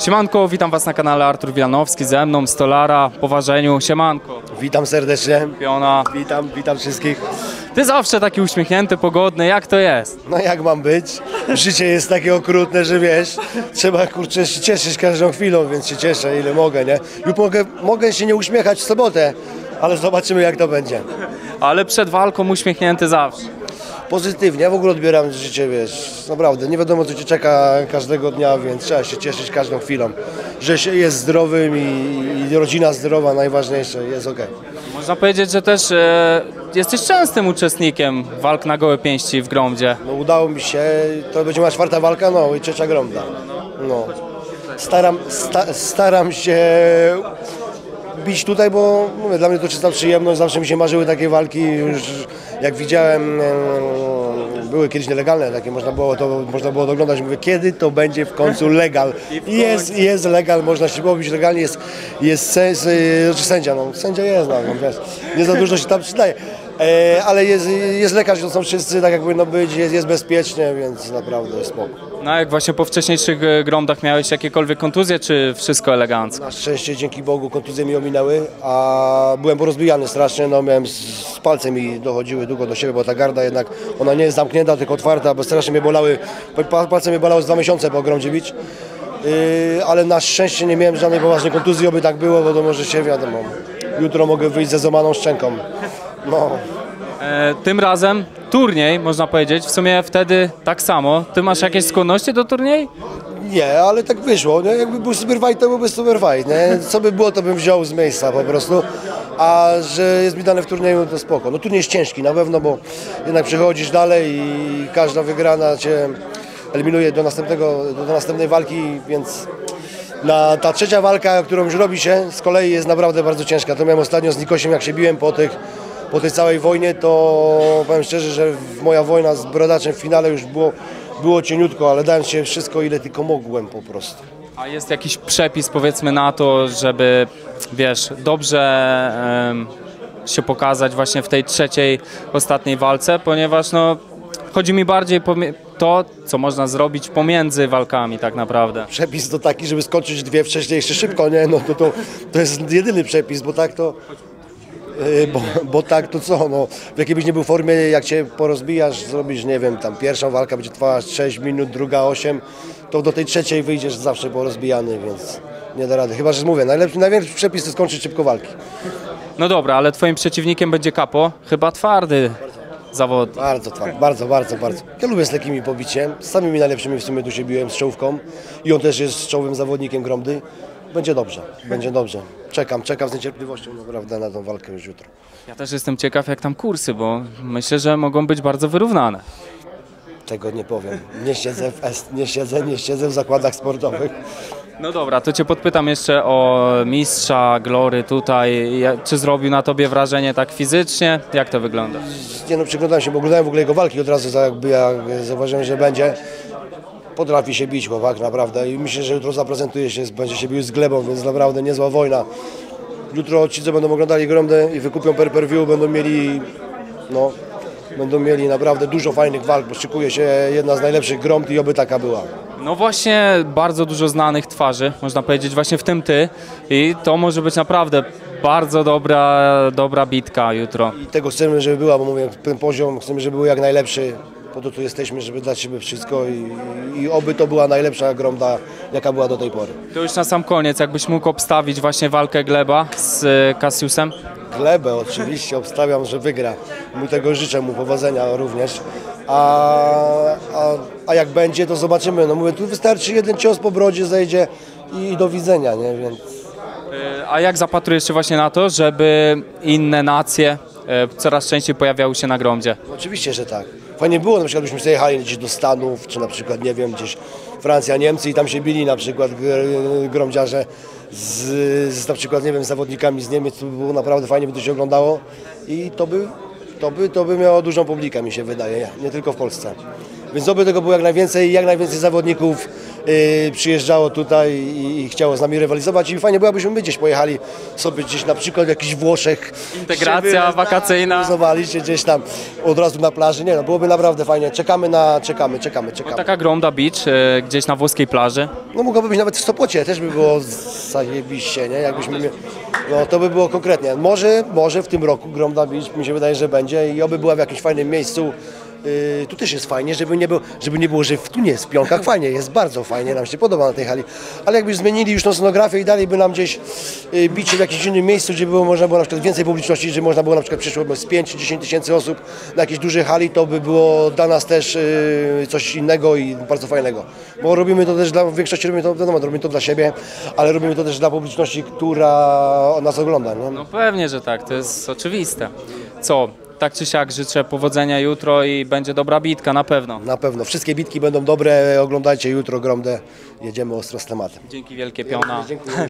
Siemanko, witam Was na kanale Artur Wilanowski, ze mną Stolara, poważeniu, siemanko, Witam serdecznie. piona. Witam, witam wszystkich. Ty zawsze taki uśmiechnięty, pogodny, jak to jest? No jak mam być? Życie jest takie okrutne, że wiesz, trzeba kurczę się cieszyć każdą chwilą, więc się cieszę ile mogę, nie? Już mogę, mogę się nie uśmiechać w sobotę, ale zobaczymy jak to będzie. Ale przed walką uśmiechnięty zawsze. Pozytywnie, ja w ogóle odbieram życie, wiesz, naprawdę, nie wiadomo co cię czeka każdego dnia, więc trzeba się cieszyć każdą chwilą. Że się jest zdrowym i, i rodzina zdrowa, najważniejsze, jest okej. Można powiedzieć, że też e, jesteś częstym uczestnikiem walk na gołe pięści w Gromdzie. No udało mi się, to będzie moja czwarta walka, no i trzecia gromda. No. Staram, sta, staram się bić tutaj, bo mówię, dla mnie to czysta przyjemność, zawsze mi się marzyły takie walki, już jak widziałem, em, były kiedyś nielegalne takie, można było to można było oglądać, mówię, kiedy to będzie w końcu legal. Jest, jest legal, można się pobić legalnie, jest, jest sens, y, znaczy sędzia, no sędzia jest, no, no wiesz, nie za dużo się tam przydaje. E, ale jest, jest lekarz, to są wszyscy tak jak powinno być, jest, jest bezpiecznie, więc naprawdę jest spoko. No jak właśnie po wcześniejszych e, Gromdach miałeś jakiekolwiek kontuzje, czy wszystko elegancko? Na szczęście, dzięki Bogu, kontuzje mi ominęły, a byłem porozbijany strasznie, no miałem z, z palcem mi dochodziły długo do siebie, bo ta garda jednak, ona nie jest zamknięta, tylko otwarta, bo strasznie mnie bolały, pa- palce mnie bolały z dwa miesiące po gromdzie bić. Yy, ale na szczęście nie miałem żadnej poważnej kontuzji, oby tak było, bo to może się wiadomo. Jutro mogę wyjść ze złamaną szczęką. No, E, tym razem turniej, można powiedzieć, w sumie wtedy tak samo. Ty masz jakieś skłonności do turniej? Nie, ale tak wyszło, nie? Jakby był super fight, to byłby super fight, nie? Co by było, to bym wziął z miejsca po prostu. A że jest mi dane w turnieju, to spoko. No turniej jest ciężki na pewno, bo jednak przechodzisz dalej i każda wygrana cię eliminuje do, następnego, do następnej walki, więc na, ta trzecia walka, którą już robi się, z kolei jest naprawdę bardzo ciężka. To miałem ostatnio z Nikosiem, jak się biłem po, tych, po tej całej wojnie, to powiem szczerze, że moja wojna z Brodaczem w finale już było, było cieniutko, ale dałem się wszystko, ile tylko mogłem po prostu. A jest jakiś przepis powiedzmy na to, żeby wiesz, dobrze się pokazać właśnie w tej trzeciej, ostatniej walce, ponieważ no chodzi mi bardziej to, co można zrobić pomiędzy walkami tak naprawdę. Przepis to taki, żeby skończyć dwie wcześniejsze szybko, nie? No to, to, to jest jedyny przepis, bo tak to... yy, Bo, bo tak to co, no, w jakiej byś nie był formie, jak cię porozbijasz, zrobisz, nie wiem, tam pierwszą walka będzie trwała 6 minut, druga 8, to do tej trzeciej wyjdziesz zawsze porozbijany, więc nie da rady. Chyba, że mówię, najlepszy, największy przepis to skończyć szybko walki. No dobra, ale twoim przeciwnikiem będzie Kapo, chyba twardy zawodnik. Bardzo twardo, bardzo, bardzo, bardzo. Ja lubię z lekkimi pobiciem, z samymi najlepszymi w sumie tu się biłem, z czołówką i on też jest czołowym zawodnikiem Gromdy. Będzie dobrze, będzie dobrze. Czekam, czekam z niecierpliwością naprawdę na tą walkę już jutro. Ja też jestem ciekaw jak tam kursy, bo myślę, że mogą być bardzo wyrównane. Tego nie powiem. Nie siedzę w S, nie siedzę, nie siedzę w zakładach sportowych. No dobra, to cię podpytam jeszcze o mistrza Glory tutaj. Ja- Czy zrobił na tobie wrażenie tak fizycznie? Jak to wygląda? Nie no, przyglądałem się, bo oglądałem w ogóle jego walki od razu, jakby jak zauważyłem, że będzie. Potrafi się bić chłopak, naprawdę. I myślę, że jutro zaprezentuje się, będzie się bił z glebą, więc naprawdę niezła wojna. Jutro ci, co będą oglądali Gromdę i wykupią per per view, będą mieli, no, będą mieli naprawdę dużo fajnych walk, bo szykuje się jedna z najlepszych Gromd i oby taka była. No właśnie bardzo dużo znanych twarzy, można powiedzieć właśnie w tym ty i to może być naprawdę bardzo dobra, dobra bitka jutro. I tego chcemy, żeby była, bo mówię, ten poziom chcemy, żeby był jak najlepszy. Po to tu jesteśmy, żeby dać siebie wszystko i, i oby to była najlepsza gromda, jaka była do tej pory. To już na sam koniec, jakbyś mógł obstawić właśnie walkę Gleba z e, Cassiusem? Glebę oczywiście obstawiam, że wygra. Mu tego życzę, mu powodzenia również. A, a, a jak będzie, to zobaczymy. No mówię, tu wystarczy jeden cios po brodzie, zejdzie i, i do widzenia, nie? Więc E, A jak zapatrujesz się właśnie na to, żeby inne nacje e, coraz częściej pojawiały się na gromdzie? Oczywiście, że tak. Fajnie było, na przykład byśmy jechali gdzieś do Stanów, czy na przykład, nie wiem, gdzieś Francja, Niemcy i tam się bili na przykład gr- gromdziarze z, z na przykład, nie wiem, zawodnikami z Niemiec, to by było naprawdę fajnie, by to się oglądało i to by, to by, to by miało dużą publikę, mi się wydaje, nie tylko w Polsce. Więc oby tego było jak najwięcej, jak najwięcej zawodników przyjeżdżało tutaj i, chciało z nami rywalizować i fajnie było, abyśmy my gdzieś pojechali sobie gdzieś na przykład w jakichś Włoszech. Integracja żeby- wakacyjna. Zowali się gdzieś tam od razu na plaży. Nie no, byłoby naprawdę fajnie. Czekamy na, czekamy, czekamy, czekamy. Taka Gronda Beach, e, gdzieś na włoskiej plaży. No mogłoby być nawet w Sopocie, też by było zajebiście, nie? Jakbyśmy mie- No to by było konkretnie. Może, może w tym roku Gromda Beach mi się wydaje, że będzie i oby była w jakimś fajnym miejscu. Yy, tu też jest fajnie, żeby nie, było, żeby nie było, że w, tu nie jest w Pionkach, fajnie, jest bardzo fajnie, nam się podoba na tej hali. Ale jakby zmienili już tą scenografię i dali by nam gdzieś yy, bić się w jakimś innym miejscu, gdzie było, można było na przykład więcej publiczności, że można było na przykład przyszło z 5 czy 10 tysięcy osób na jakiejś dużej hali, to by było dla nas też yy, coś innego i bardzo fajnego. Bo robimy to też dla, w większości robimy to, wiadomo, robimy to dla siebie, ale robimy to też dla publiczności, która nas ogląda. Nie? No pewnie, że tak, to jest oczywiste. Co, tak czy siak życzę powodzenia jutro i będzie dobra bitka, na pewno. Na pewno. Wszystkie bitki będą dobre. Oglądajcie jutro Gromdę. Jedziemy ostro z tematem. Dzięki wielkie piona. Dziękuję.